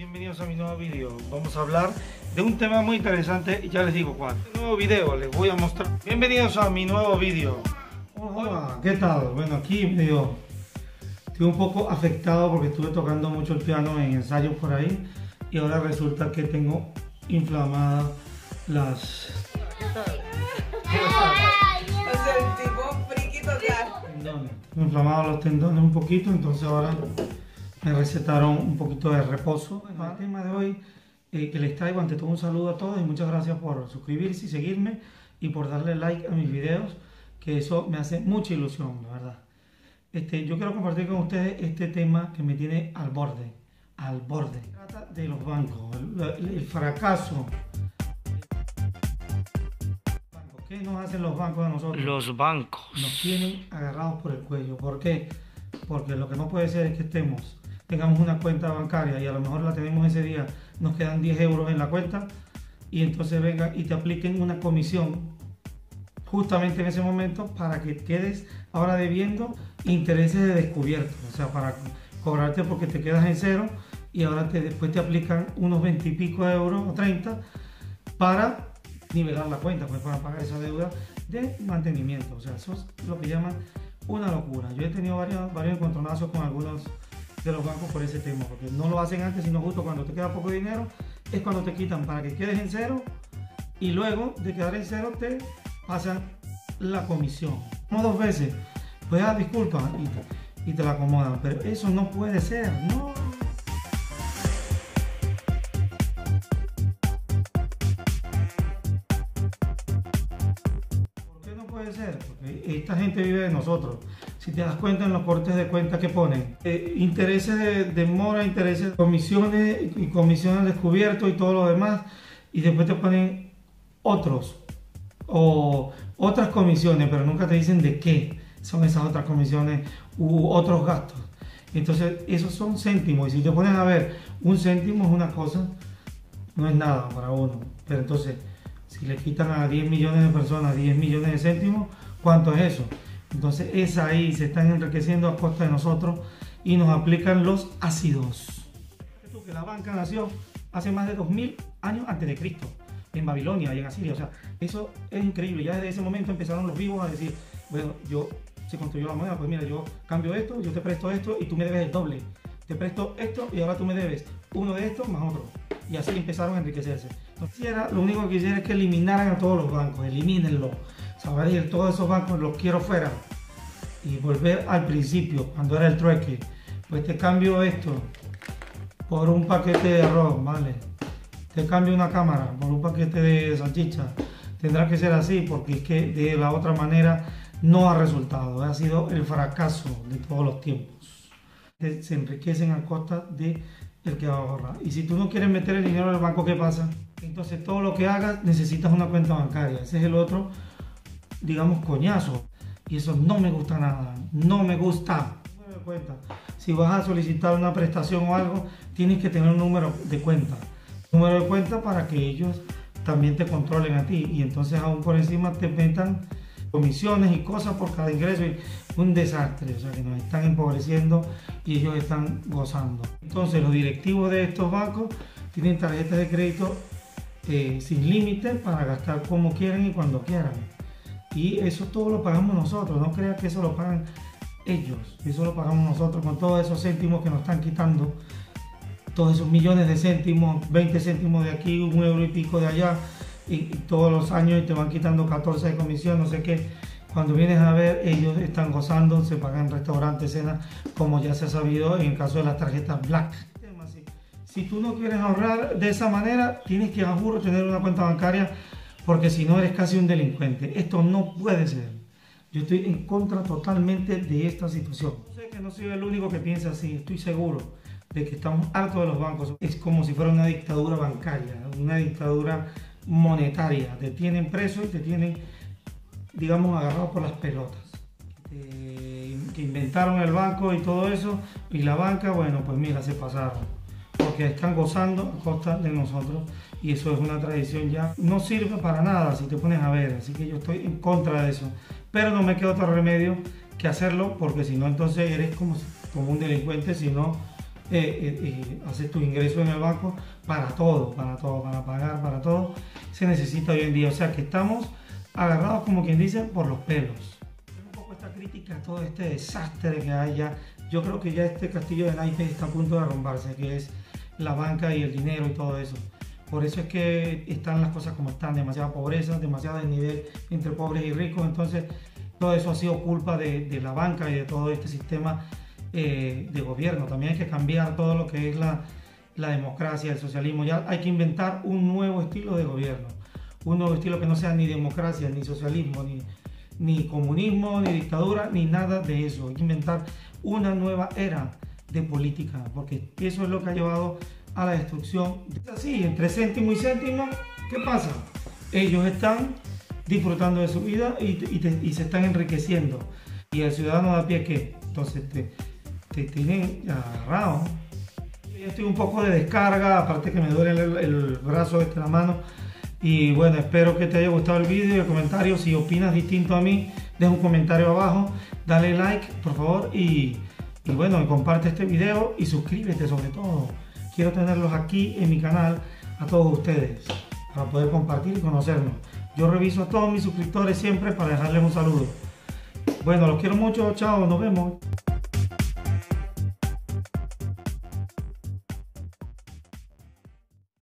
bienvenidos a mi nuevo video. Vamos a hablar de un tema muy interesante y ya les digo cuál. Nuevo video les voy a mostrar. Bienvenidos a mi nuevo video. Hola, ¿qué tal? Bueno, aquí medio estoy un poco afectado porque estuve tocando mucho el piano en ensayos por ahí y ahora resulta que tengo inflamadas las... ¿Qué tal? El tipo tendones. Inflamados los tendones un poquito, entonces ahora me recetaron un poquito de reposo. Bueno, el tema de hoy eh, que les traigo, ante todo un saludo a todos y muchas gracias por suscribirse y seguirme y por darle like a mis videos, que eso me hace mucha ilusión, la verdad. Este, yo quiero compartir con ustedes este tema que me tiene al borde, al borde. Se trata de los bancos, el, el fracaso. ¿Qué nos hacen los bancos a nosotros? Los bancos. nos tienen agarrados por el cuello. ¿Por qué? Porque lo que no puede ser es que estemos, tengamos una cuenta bancaria y a lo mejor la tenemos ese día, nos quedan 10 euros en la cuenta y entonces vengan y te apliquen una comisión justamente en ese momento para que quedes ahora debiendo intereses de descubierto, o sea, para cobrarte porque te quedas en cero y ahora te, después te aplican unos 20 y pico de euros o 30 para nivelar la cuenta, pues para pagar esa deuda de mantenimiento. O sea, eso es lo que llaman una locura. Yo he tenido varios, varios encontronazos con algunos de los bancos por ese tema, porque no lo hacen antes, sino justo cuando te queda poco dinero, es cuando te quitan para que quedes en cero y luego de quedar en cero te pasan la comisión. No dos veces, pues ah, disculpa y te, y te la acomodan, pero eso no puede ser, no. Esta gente vive de nosotros. Si te das cuenta en los cortes de cuenta que ponen, eh, intereses de, de mora, intereses, comisiones y comisiones descubiertos y todo lo demás, y después te ponen otros o otras comisiones, pero nunca te dicen de qué son esas otras comisiones u otros gastos. Entonces, esos son céntimos, y si te pones a ver, un céntimo es una cosa, no es nada para uno, pero entonces, si le quitan a 10 millones de personas 10 millones de céntimos, ¿cuánto es eso? Entonces es ahí, se están enriqueciendo a costa de nosotros y nos aplican los ácidos. Que la banca nació hace más de 2000 años antes de Cristo, en Babilonia y en Asiria. O sea, eso es increíble. Ya desde ese momento empezaron los vivos a decir, bueno, yo se construyó la moneda, pues mira, yo cambio esto, yo te presto esto y tú me debes el doble. Te presto esto y ahora tú me debes uno de estos más otro. Y así empezaron a enriquecerse. Entonces, lo único que quisiera es que eliminaran a todos los bancos, elimínenlo. Decir, todos esos bancos los quiero fuera. Y volver al principio, cuando era el trueque. Pues te cambio esto por un paquete de arroz, ¿vale? Te cambio una cámara por un paquete de salchicha. Tendrá que ser así porque es que de la otra manera no ha resultado. Ha sido el fracaso de todos los tiempos. Se enriquecen a costa de el que va a ahorrar. Y si tú no quieres meter el dinero en el banco, ¿qué pasa? Entonces todo lo que hagas necesitas una cuenta bancaria. Ese es el otro, digamos, coñazo. Y eso no me gusta nada. No me gusta. Cuenta. Si vas a solicitar una prestación o algo, tienes que tener un número de cuenta. Número de cuenta para que ellos también te controlen a ti. Y entonces aún por encima te metan comisiones y cosas por cada ingreso. Y un desastre. O sea que nos están empobreciendo y ellos están gozando. Entonces los directivos de estos bancos tienen tarjetas de crédito eh, sin límite para gastar como quieran y cuando quieran. Y eso todo lo pagamos nosotros, no creas que eso lo pagan ellos, eso lo pagamos nosotros con todos esos céntimos que nos están quitando, todos esos millones de céntimos, 20 céntimos de aquí, un euro y pico de allá, y, todos los años te van quitando 14 de comisión, no sé qué. Cuando vienes a ver, ellos están gozando, se pagan restaurantes, cenas, como ya se ha sabido en el caso de las tarjetas Black. Si tú no quieres ahorrar de esa manera, tienes que, a tener una cuenta bancaria porque si no eres casi un delincuente. Esto no puede ser. Yo estoy en contra totalmente de esta situación. Sé que no soy el único que piensa así, estoy seguro de que estamos hartos de los bancos. Es como si fuera una dictadura bancaria, una dictadura monetaria. Te tienen preso y te tienen, digamos, agarrado por las pelotas. Que, que inventaron el banco y todo eso, y la banca, bueno, pues mira, se pasaron porque están gozando a costa de nosotros y eso es una tradición ya. No sirve para nada si te pones a ver, así que yo estoy en contra de eso. Pero no me queda otro remedio que hacerlo porque si no entonces eres como, como un delincuente si no eh, haces tu ingreso en el banco para todo, para todo, para pagar, para todo, se necesita hoy en día. O sea que estamos agarrados, como quien dice, por los pelos. Un poco esta crítica todo este desastre que hay ya. Yo creo que ya este castillo de naipes está a punto de derrumbarse, que es la banca y el dinero y todo eso. Por eso es que están las cosas como están, demasiada pobreza, demasiado desnivel entre pobres y ricos. Entonces, todo eso ha sido culpa de, la banca y de todo este sistema eh, de gobierno. También hay que cambiar todo lo que es la, democracia, el socialismo. Ya hay que inventar un nuevo estilo de gobierno. Un nuevo estilo que no sea ni democracia, ni socialismo, ni, ni comunismo, ni dictadura, ni nada de eso. Hay que inventar una nueva era de política, porque eso es lo que ha llevado a la destrucción. Así, entre céntimo y céntimo, ¿qué pasa? Ellos están disfrutando de su vida y, se están enriqueciendo. Y el ciudadano da pie, ¿qué? Entonces te, te tienen agarrado. Yo estoy un poco de descarga, aparte que me duele el, brazo, este, la mano. Y bueno, espero que te haya gustado el vídeo y el comentario. Si opinas distinto a mí, deja un comentario abajo, dale like, por favor, y, y bueno, comparte este video y suscríbete sobre todo quiero tenerlos aquí en mi canal a todos ustedes para poder compartir y conocernos. Yo reviso a todos mis suscriptores siempre para dejarles un saludo. Bueno, los quiero mucho, chao, nos vemos.